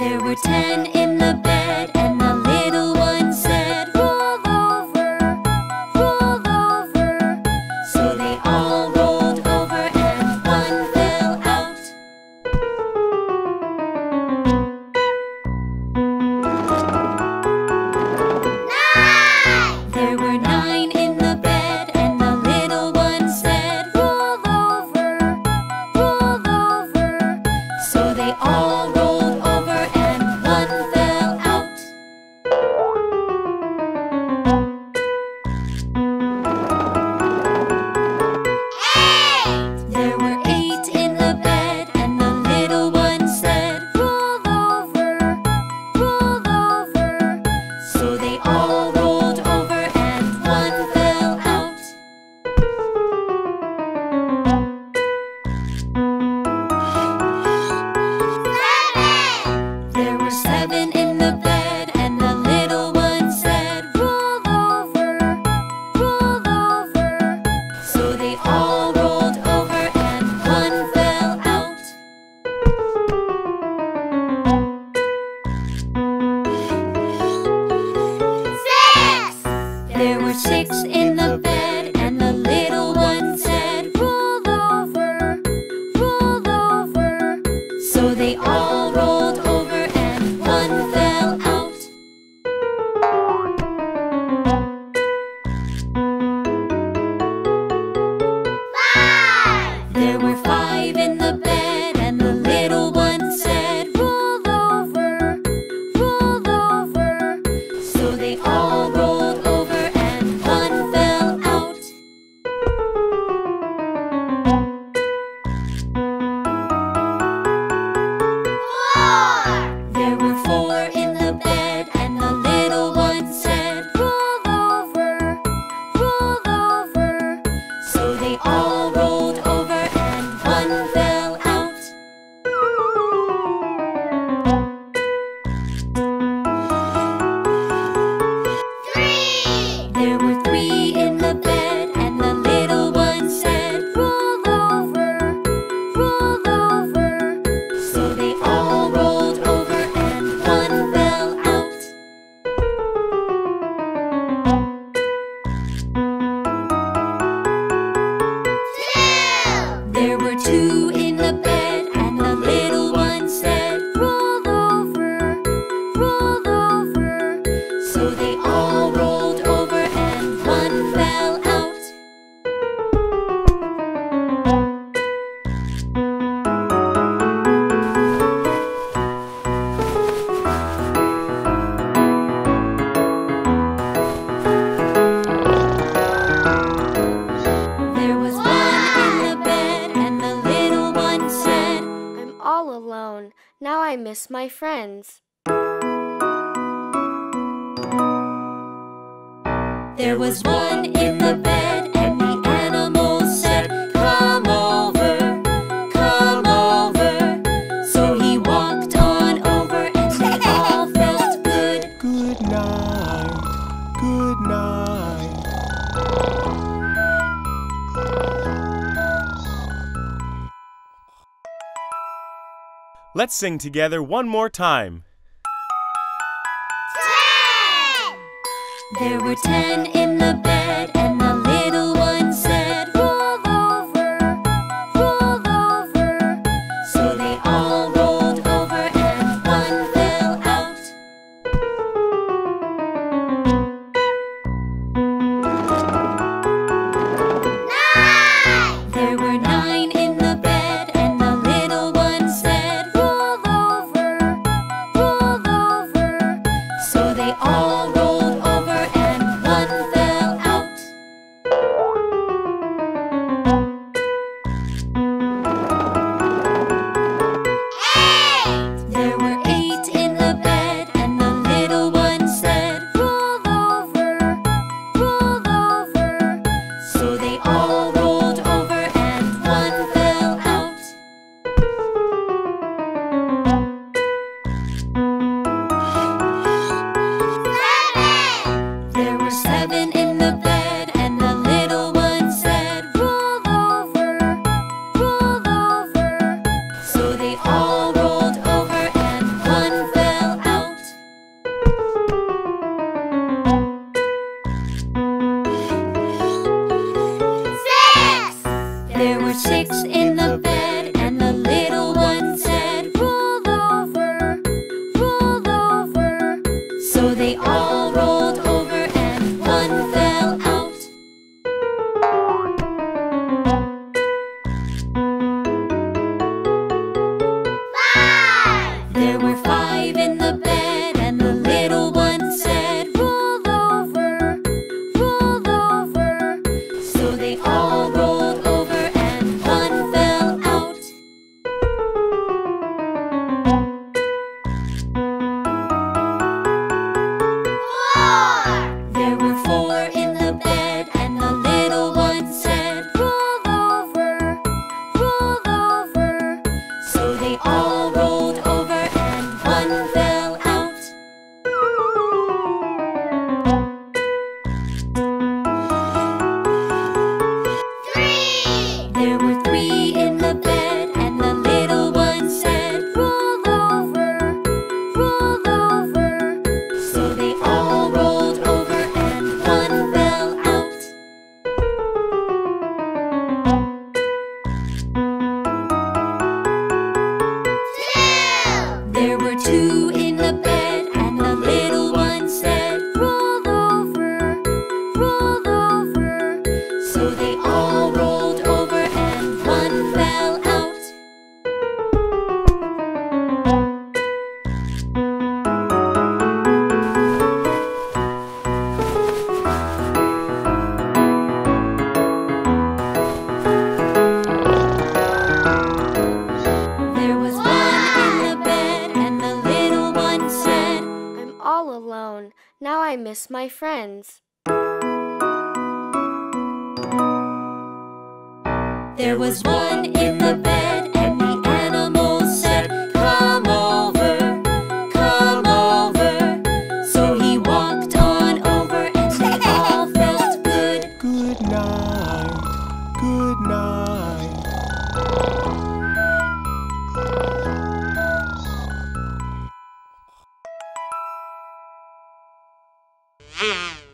There were ten in the six in with or three. miss my friends. There was one in the bed and the animals said, come over, come over. So he walked on over and we all felt good. Good night, good night. Let's sing together one more time. Ten! There were ten in the bed and I miss my friends. There was one in the bed Mm-hmm.